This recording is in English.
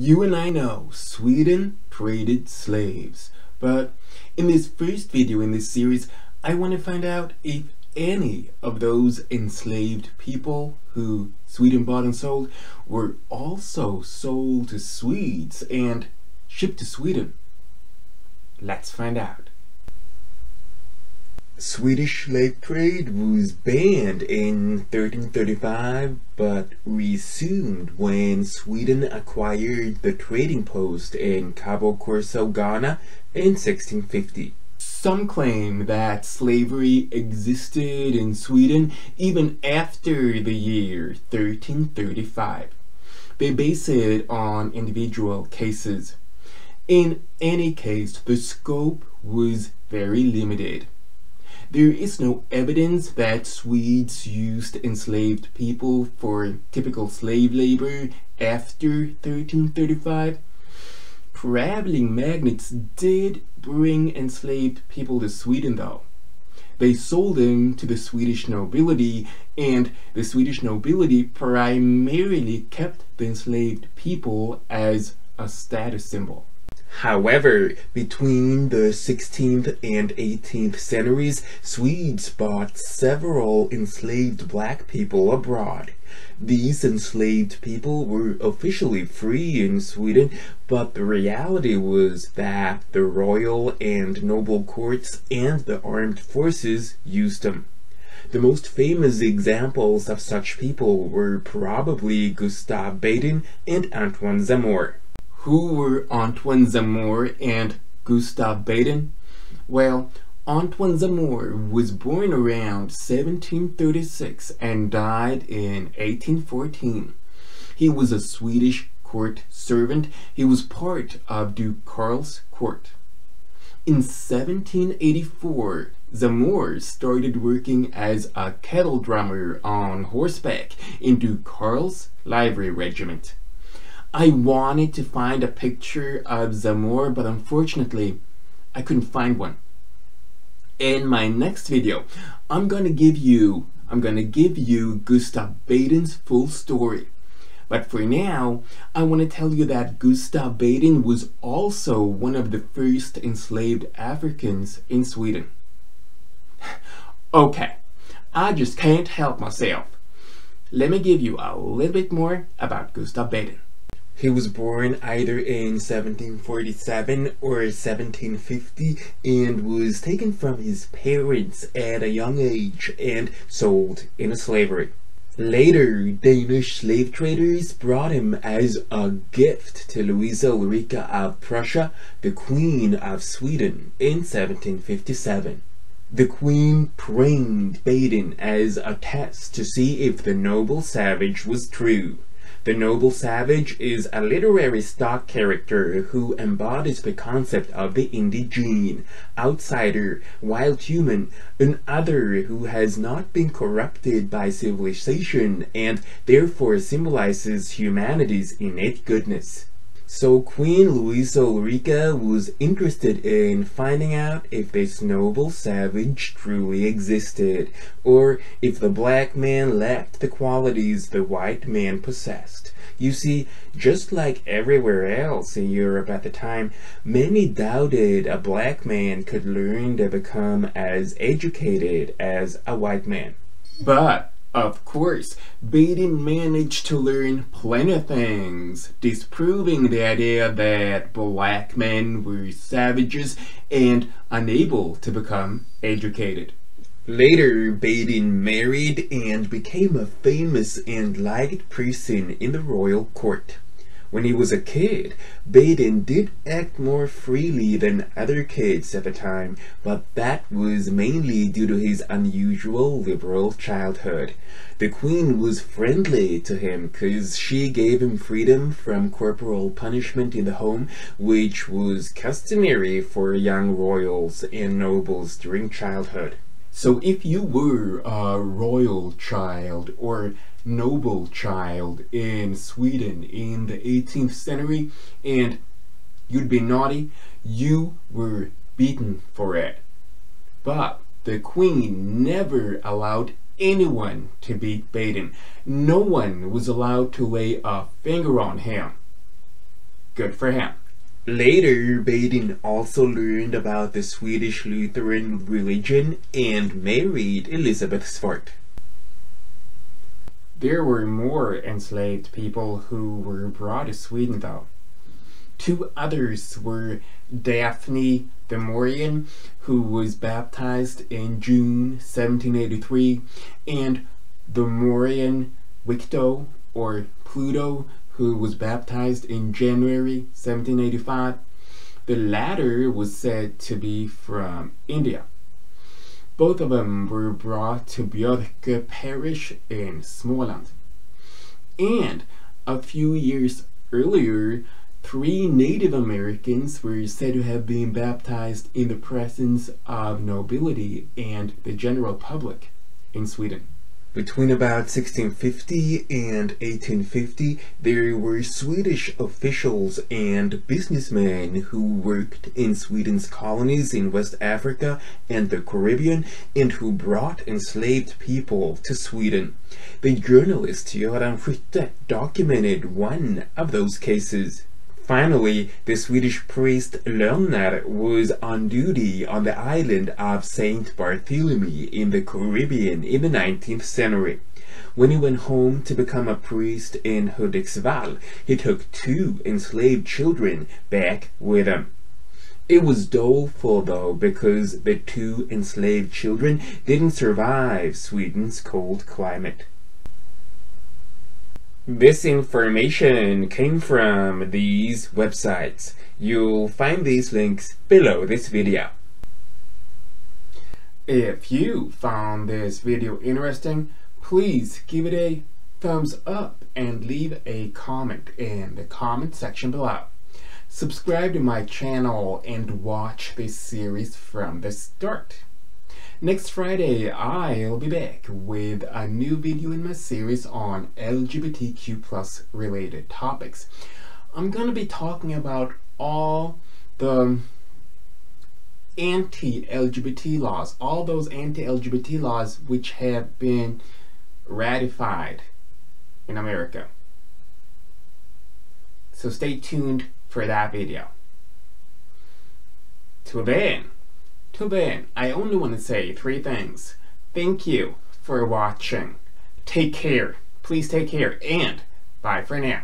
You and I know Sweden traded slaves, but in this first video in this series, I want to find out if any of those enslaved people who Sweden bought and sold were also sold to Swedes and shipped to Sweden. Let's find out. Swedish slave trade was banned in 1335 but resumed when Sweden acquired the trading post in Cabo Corso, Ghana in 1650. Some claim that slavery existed in Sweden even after the year 1335. They base it on individual cases. In any case, the scope was very limited. There is no evidence that Swedes used enslaved people for typical slave labor after 1335. Traveling magnates did bring enslaved people to Sweden though. They sold them to the Swedish nobility and the Swedish nobility primarily kept the enslaved people as a status symbol. However, between the 16th and 18th centuries, Swedes bought several enslaved black people abroad. These enslaved people were officially free in Sweden, but the reality was that the royal and noble courts and the armed forces used them. The most famous examples of such people were probably Gustav Badin and Antoine Zamore. Who were Antoine Zamore and Gustav Badin? Well, Antoine Zamore was born around 1736 and died in 1814. He was a Swedish court servant. He was part of Duke Karl's court. In 1784, Zamore started working as a kettle drummer on horseback in Duke Karl's livery regiment. I wanted to find a picture of Zamore, but unfortunately, I couldn't find one. In my next video, I'm gonna give you, I'm gonna give you Gustav Badin's full story. But for now, I want to tell you that Gustav Badin was also one of the first enslaved Africans in Sweden. okay, I just can't help myself. Let me give you a little bit more about Gustav Badin. He was born either in 1747 or 1750 and was taken from his parents at a young age and sold into slavery. Later, Danish slave traders brought him as a gift to Louisa Ulrika of Prussia, the Queen of Sweden, in 1757. The Queen trained Badin as a test to see if the noble savage was true. The noble savage is a literary stock character who embodies the concept of the indigene, outsider, wild human, an other who has not been corrupted by civilization and therefore symbolizes humanity's innate goodness. So Queen Luisa Ulrika was interested in finding out if this noble savage truly existed, or if the black man lacked the qualities the white man possessed. You see, just like everywhere else in Europe at the time, many doubted a black man could learn to become as educated as a white man. But of course, Badin managed to learn plenty of things, disproving the idea that black men were savages and unable to become educated. Later, Badin married and became a famous and liked person in the royal court. When he was a kid, Badin did act more freely than other kids at the time, but that was mainly due to his unusual liberal childhood. The queen was friendly to him because she gave him freedom from corporal punishment in the home, which was customary for young royals and nobles during childhood. So if you were a royal child or noble child in Sweden in the 18th century and you'd be naughty, you were beaten for it. But the queen never allowed anyone to beat Badin. No one was allowed to lay a finger on him. Good for him. Later, Badin also learned about the Swedish Lutheran religion and married Elizabeth Svart. There were more enslaved people who were brought to Sweden though. Two others were Daphne the Maurian, who was baptized in June 1783, and the Maurian Wicto, or Pluto, who was baptized in January 1785. The latter was said to be from India. Both of them were brought to Björke parish in Småland. And a few years earlier, Three Native Americans were said to have been baptized in the presence of nobility and the general public in Sweden. Between about 1650 and 1850, there were Swedish officials and businessmen who worked in Sweden's colonies in West Africa and the Caribbean and who brought enslaved people to Sweden. The journalist Göran Skytte documented one of those cases. Finally, the Swedish priest Lönner was on duty on the island of Saint Barthélemy in the Caribbean in the 19th century. When he went home to become a priest in Hudiksvall, he took two enslaved children back with him. It was doleful though because the two enslaved children didn't survive Sweden's cold climate. This information came from these websites. You'll find these links below this video. If you found this video interesting, please give it a thumbs up and leave a comment in the comment section below. Subscribe to my channel and watch this series from the start. Next Friday, I'll be back with a new video in my series on LGBTQ plus related topics. I'm going to be talking about all the anti-LGBT laws, all those anti-LGBT laws which have been ratified in America. So stay tuned for that video. Till then, Till then, I only want to say three things. Thank you for watching. Take care. Please take care and bye for now.